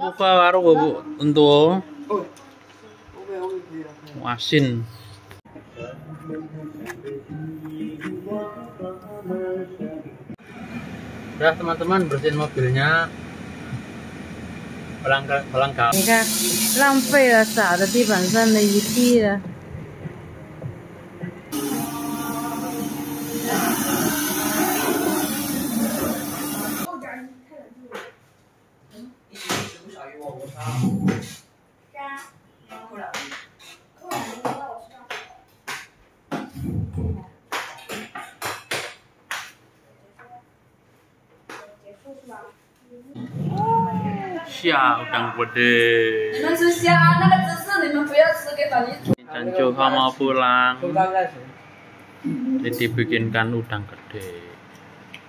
buka warung bu untuk Oh. Oke, oke, iya. asin udah teman-teman bersihin mobilnya pelanggan pelanggan 你看，浪费了，撒的地板上的一地了。 Sia udang gede 你们吃虾，那个芝士你们不要吃，给反正 dan Joha mau pulang 都刚开始。 jadi bikinkan udang gede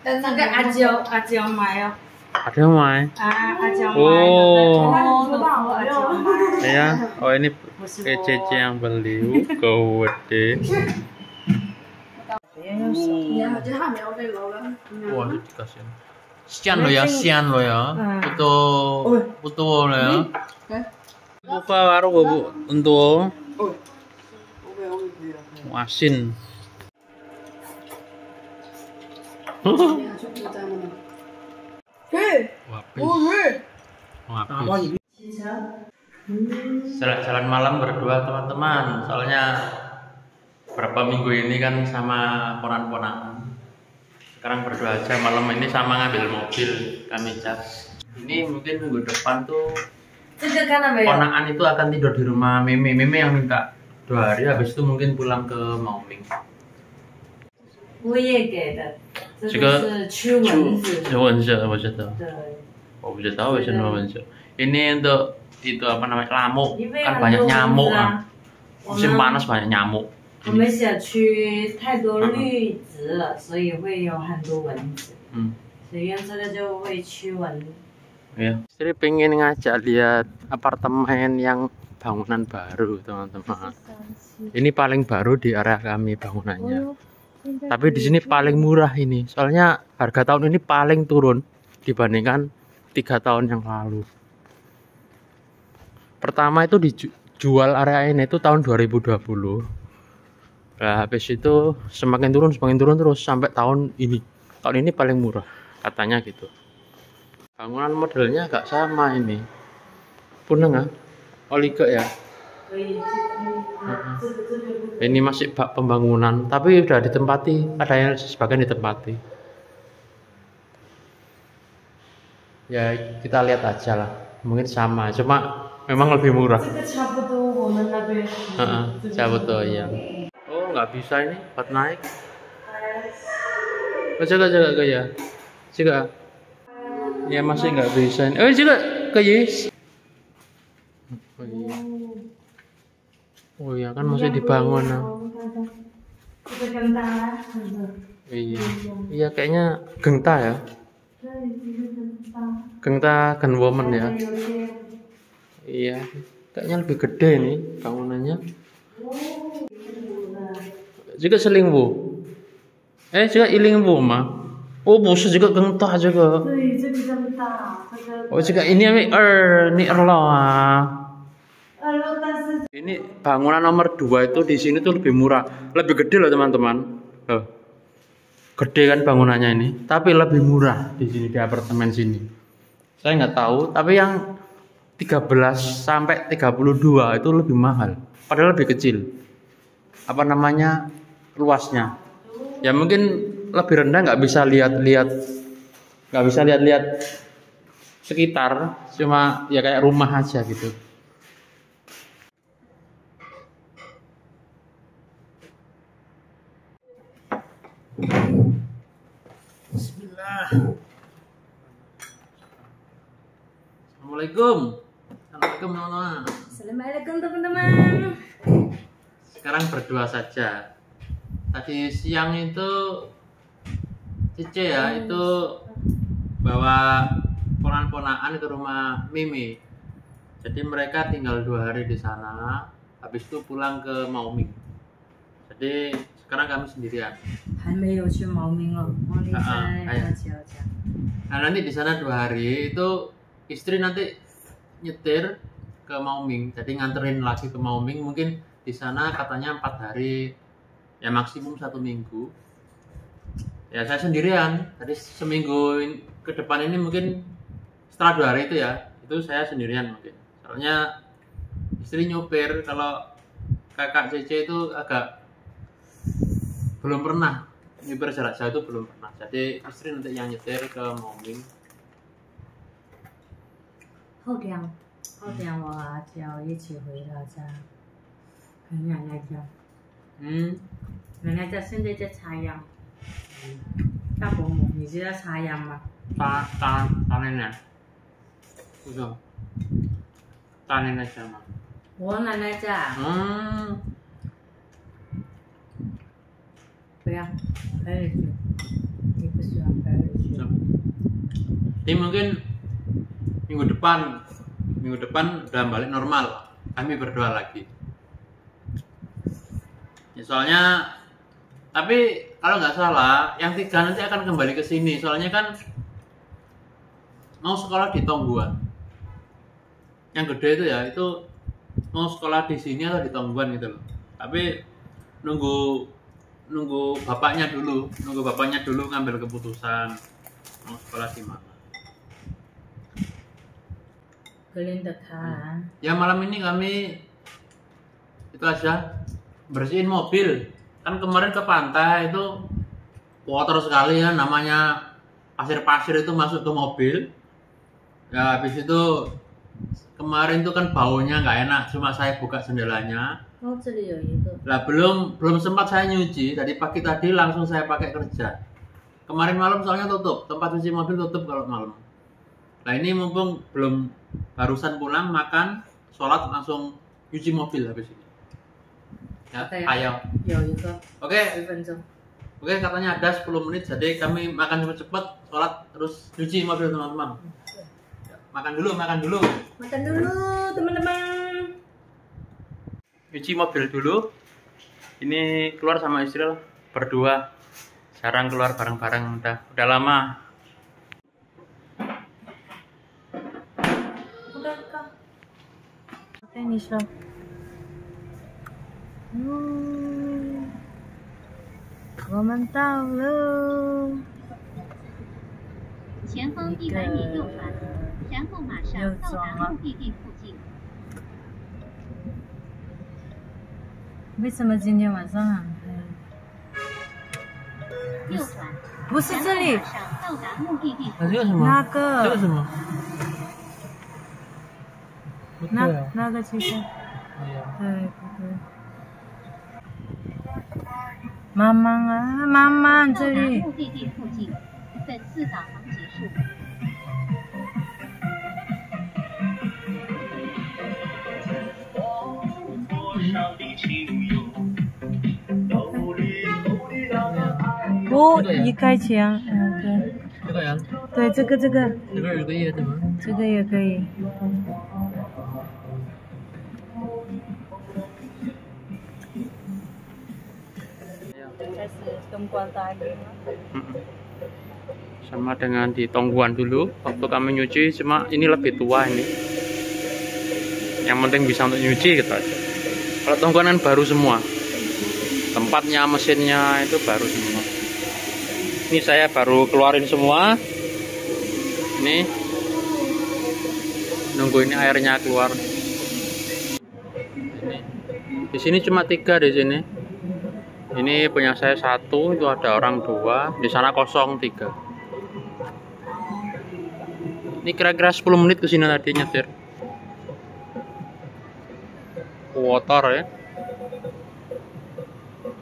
但那个阿胶，阿胶买哦， ada yang main 啊，阿胶买 Oh. 的，通通都付阿胶买。 ya oh ini ECC yang beli uh, gede 你要就他苗被楼了。 wah dikasih Sekian lo ya, sekian lo ya. betul. Betul lo ya. Buka warung bu, untuk Masin. Selamat Jalan malam berdua teman-teman. Soalnya berapa minggu ini kan sama ponan-ponan Sekarang berdua aja malam ini sama ngambil mobil kami cas. Ini mungkin minggu depan tuh 这个看到没有？ ponakan itu akan tidur di rumah Meme. Meme yang minta dua hari habis itu mungkin pulang ke Maoming. 物业给的，这这个个是驱蚊子的。蚊子我知道。对，我不知道为什么蚊子。Ini untuk itu apa namanya lamuk因为 kan 很 banyak 多蚊子 nyamuk 啊 ah. 我 Musim 们 panas banyak nyamuk. 我们小区太多绿植了，所以会有很多蚊子， Hmm. 所以用这个就会驱蚊。 Ya. Istri pengen ngajak lihat apartemen yang bangunan baru, teman-teman. Ini paling baru di area kami bangunannya. Tapi di sini paling murah ini. Soalnya harga tahun ini paling turun dibandingkan tiga tahun yang lalu. Pertama itu dijual area ini itu tahun 2020. Nah, habis itu semakin turun semakin turun terus sampai tahun ini. Tahun ini paling murah katanya gitu. Bangunan modelnya agak sama ini. Puneng ah. Oh, Oligo ya. Iya. Ini masih bak pembangunan, tapi udah ditempati. Ada yang sebagian ditempati. Ya kita lihat aja lah. Mungkin sama, cuma memang lebih murah. Uh cabut tuh ya nggak bisa ini buat naik. Oh, jaga jaga ya, jaga. Ya masih nggak bisa ini. Oh jaga kaya oh, oh iya. Kan masih iya, dibangun iya. nah. iya. Iya kayaknya genta ya. Genta gen woman ya. Iya. Kayaknya lebih gede nih bangunannya. Oh juga eh juga mah? Oh, oh juga juga. Ini er, er ini bangunan nomor dua itu di sini tuh lebih murah. Lebih gede loh teman-teman. Loh. Gede kan bangunannya ini. Tapi lebih murah di sini di apartemen sini. Saya nggak tahu tapi yang 13 sampai 32 itu lebih mahal. Padahal lebih kecil. Apa namanya? Luasnya? Ya mungkin lebih rendah nggak bisa lihat-lihat, nggak bisa lihat-lihat sekitar, cuma ya kayak rumah aja gitu. Bismillah. Assalamualaikum. Assalamualaikum teman-teman. Assalamualaikum teman-teman. Sekarang berdua saja tadi siang itu Cece ya itu bawa ponan-ponaan ke rumah Mimi. Jadi mereka tinggal dua hari di sana habis itu pulang ke Maumi jadi sekarang kami sendirian. Nah nanti di sana dua hari itu istri nanti nyetir ke Maoming. jadi nganterin lagi ke Maoming. mungkin di sana katanya empat hari ya maksimum satu minggu ya saya sendirian jadi seminggu in- ke depan ini mungkin setelah dua hari itu ya itu saya sendirian mungkin soalnya istri nyopir kalau kakak Cece itu agak belum pernah nyopir jarak jauh itu belum pernah jadi istri nanti yang nyetir ke Mauming 后天后天我和阿娇一起回老家，跟奶奶家。 hmm 奶奶家现在在插秧。大伯母，你知道插秧吗？ ta ta tanen ya itu tanen aja mah 我奶奶家 hmm 不要，可以去。你不喜欢可以去。 Ini mungkin minggu depan, minggu depan udah balik normal. Kami berdua lagi. Ya, soalnya, tapi kalau nggak salah, yang tiga nanti akan kembali ke sini. Soalnya kan mau sekolah di Tongguan. Yang gede itu ya, itu mau sekolah di sini atau di Tongguan gitu loh. Tapi nunggu nunggu bapaknya dulu, nunggu bapaknya dulu ngambil keputusan mau sekolah di mana. Ya malam ini kami itu aja bersihin mobil kan kemarin ke pantai itu kotor sekali ya namanya pasir-pasir itu masuk ke mobil. Ya habis itu kemarin itu kan baunya nggak enak cuma saya buka jendelanya. Oh gitu. lah belum belum sempat saya nyuci. Tadi pagi tadi langsung saya pakai kerja. Kemarin malam soalnya tutup tempat cuci mobil tutup kalau malam. Nah ini mumpung belum barusan pulang makan sholat langsung cuci mobil habis itu. Ya? Ayo. Gitu. Oke. Oke, katanya ada 10 menit jadi kami makan cepat-cepat, sholat terus cuci mobil teman-teman. Ya, makan dulu, makan dulu. Makan dulu, teman-teman. Cuci mobil dulu. Ini keluar sama istri lah, berdua. Jarang keluar bareng-bareng udah udah lama. Udah kah? Ini, Hmm, 我们到了。前方一百米右转，然后马上到达目的地附近。为什么今天晚上很黑？右转，不是这里马上到达目的地附 Nah, 近。itu semua. 那个 Itu semua. 那.那个其实.对妈妈啊，妈妈到达这里目的地附近，本次导航结束。哦，一块钱，嗯，对，Itu ya. 对，这个这个 Itu itu iya teman. 这个也可以。dalam. Sama dengan di Tongguan dulu, waktu kami nyuci cuma ini lebih tua ini. Yang penting bisa untuk nyuci gitu aja. Kalau Tongguan baru semua. Tempatnya, mesinnya itu baru semua. Ini saya baru keluarin semua. Ini nunggu ini airnya keluar. Ini di sini cuma tiga di sini. Ini punya saya satu, itu ada orang dua, di sana kosong tiga. Ini kira-kira 10 menit ke sini tadi nyetir. Kotor ya.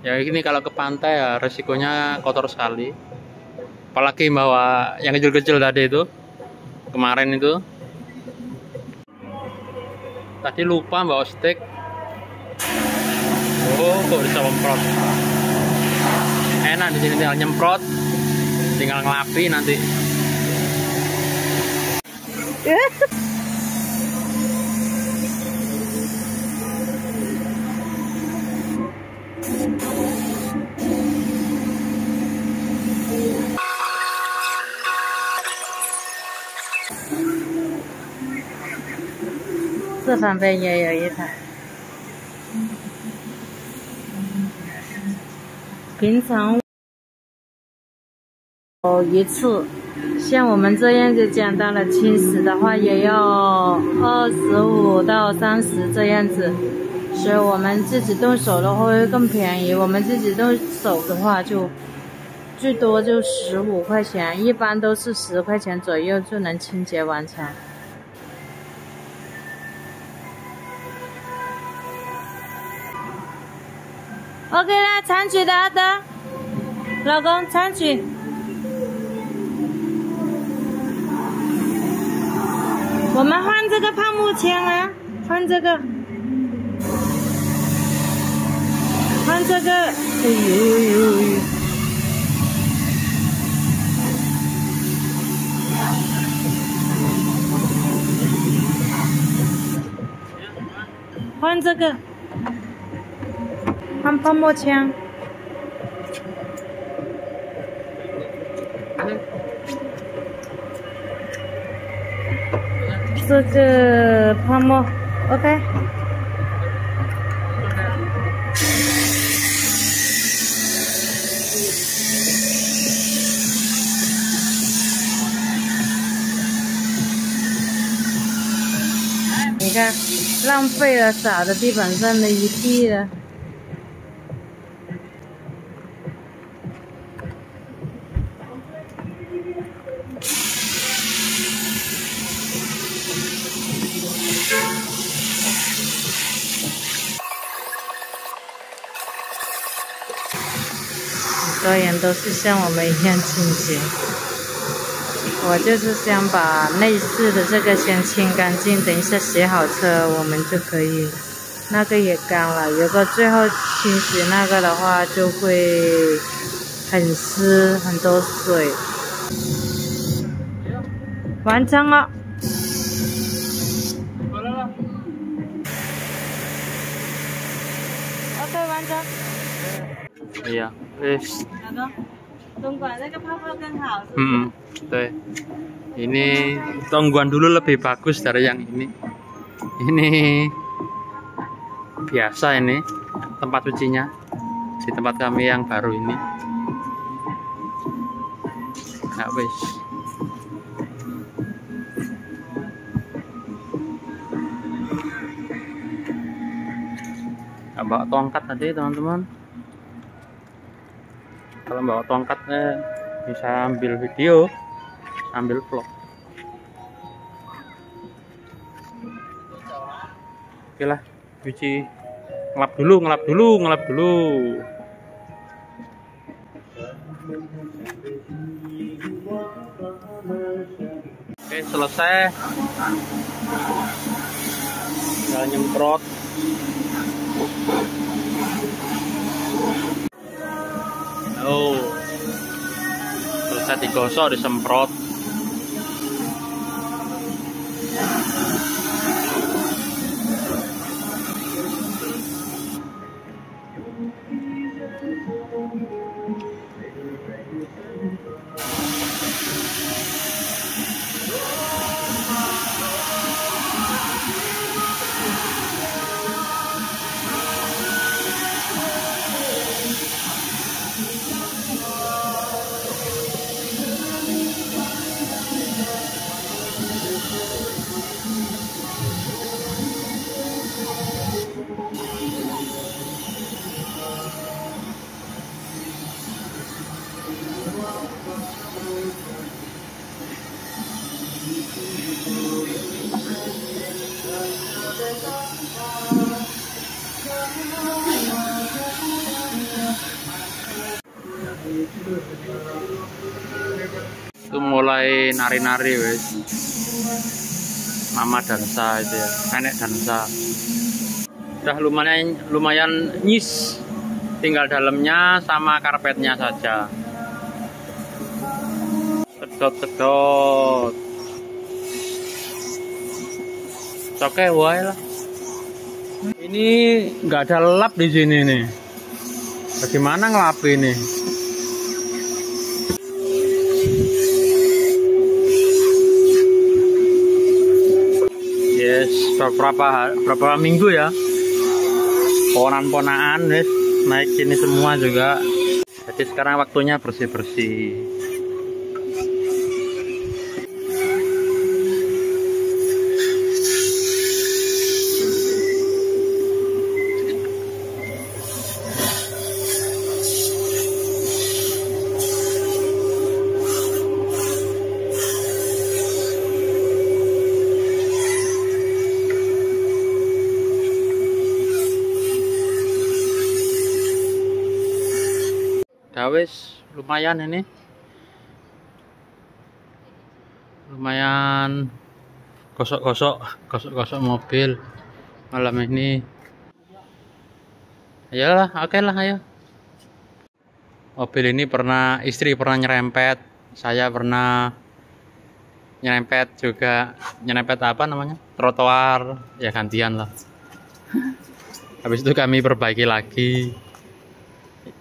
Ya ini kalau ke pantai ya resikonya kotor sekali. Apalagi bawa yang kecil-kecil tadi itu. Kemarin itu. Tadi lupa bawa stick. Oh, kok bisa semprot Enak di sini tinggal nyemprot, tinggal ngelapi nanti. 这旁边也有一台。平常 有一次，像我们这样子简单的清洗的话，也要二十五到三十这样子。所以我们自己动手的话会更便宜。我们自己动手的话就最多就十五块钱，一般都是十块钱左右就能清洁完成。OK 啦，餐具的阿德，老公餐具。这个泡沫枪啊，换这个，换这个，哎呦呦呦！换这个。换泡沫枪，这个泡沫，OK。你看，浪费了，洒的地板上的一地了。都是像我们一样清洁，我就是想把内饰的这个先清干净，等一下洗好车我们就可以。那个也干了，如果最后清洗那个的话，就会很湿，很多水。完成了。哎呀。Yes. Tungguan ke. Hmm, betul. Ini tungguan dulu lebih bagus dari yang ini. Ini biasa ini tempat cucinya di tempat kami yang baru ini. Nah, wis. bawa tongkat tadi teman-teman kalau bawa tongkatnya bisa ambil video ambil vlog. Oke lah cuci. Ngelap dulu ngelap dulu ngelap dulu. Oke selesai. Tinggal nyemprot oh. Selesai digosok disemprot mulai nari-nari wes mama dansa itu ya nenek dansa. Udah lumayan lumayan nyis. Tinggal dalamnya sama karpetnya saja. Sedot-sedot. Oke wae lah. Ini nggak ada lap di sini nih. Bagaimana ngelap ini hari- beberapa minggu ya? Ponan-ponaan wis naik sini semua juga. Jadi sekarang waktunya bersih-bersih lumayan ini. Lumayan gosok-gosok gosok-gosok mobil malam ini. Ayolah oke lah ayo. Mobil ini pernah istri pernah nyerempet saya pernah nyerempet juga nyerempet apa namanya? Trotoar ya gantian lah. Habis itu kami perbaiki lagi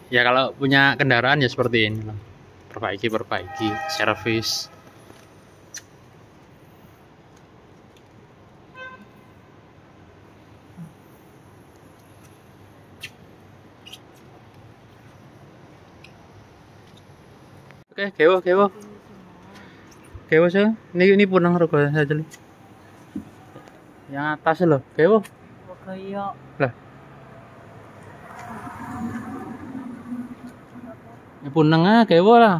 ya kalau punya kendaraan ya seperti ini perbaiki perbaiki servis Oke, kebo, kewo, kewo. Kewo sih. Ini ini punang rokok saja. Yang atas loh, kewo. Iya. Lah, punang ah kewo lah.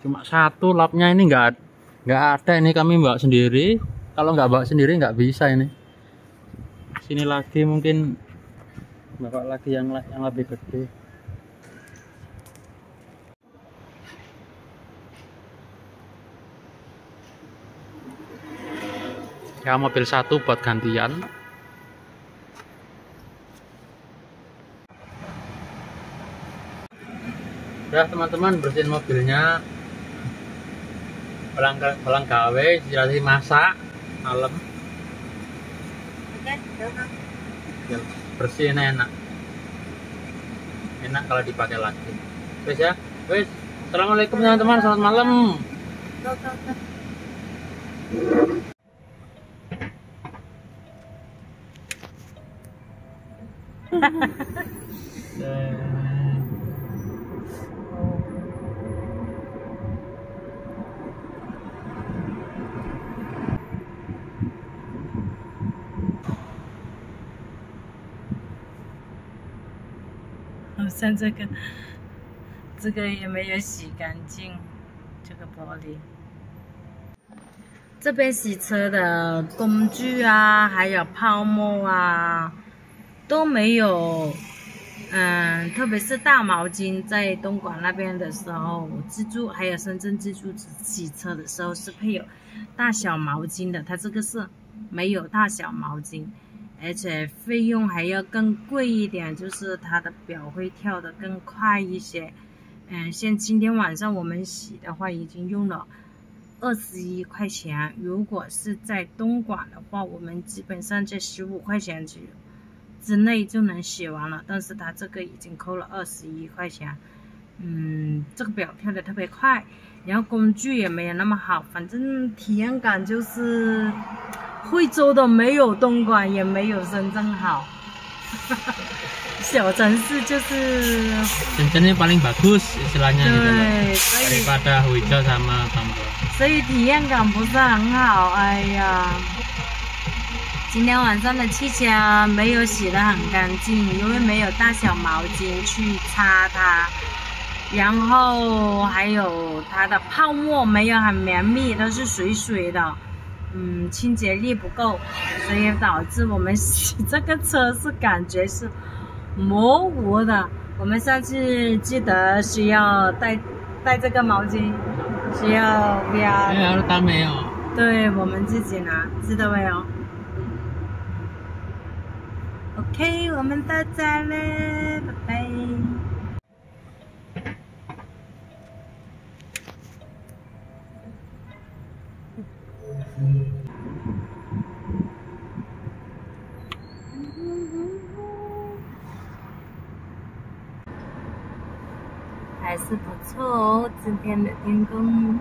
Cuma satu lapnya ini nggak nggak ada ini kami bawa sendiri. Kalau nggak bawa sendiri nggak bisa ini. Sini lagi mungkin bawa lagi yang yang lebih gede ya mobil satu buat gantian. Ya teman-teman bersihin mobilnya. Pulang ke pulang gawe jadi masak malam. Ya, bersih enak. Enak kalau dipakai lagi. Wes ya wes. Assalamualaikum teman-teman. Selamat malam 像这个，这个也没有洗干净，这个玻璃。这边洗车的工具啊，还有泡沫啊，都没有。嗯，特别是大毛巾，在东莞那边的时候，自助还有深圳自助洗车的时候是配有大小毛巾的，它这个是没有大小毛巾。而且费用还要更贵一点，就是它的表会跳得更快一些。嗯，像今天晚上我们洗的话，已经用了二十一块钱。如果是在东莞的话，我们基本上在十五块钱之之内就能洗完了，但是它这个已经扣了二十一块钱。嗯，这个表跳得特别快，然后工具也没有那么好，反正体验感就是惠州的没有东莞，也没有深圳好。小城市就是真正 ini paling bagus istilahnya gitu loh. 对，所以 daripada Huijo sama Tambor 所以体验感不是很好。哎呀，今天晚上的汽车没有洗得很干净，因为没有大小毛巾去擦它，然后还有它的泡沫没有很绵密，都是水水的。嗯，清洁力不够，所以导致我们洗 这个车是感觉是模糊的。我们下次记得需要带带这个毛巾，需要不 eh 要？harus tame yo 对我们自己拿，知道没有？OK，我们到家了，拜拜。还是不错哦，今天的天空。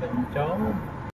很高。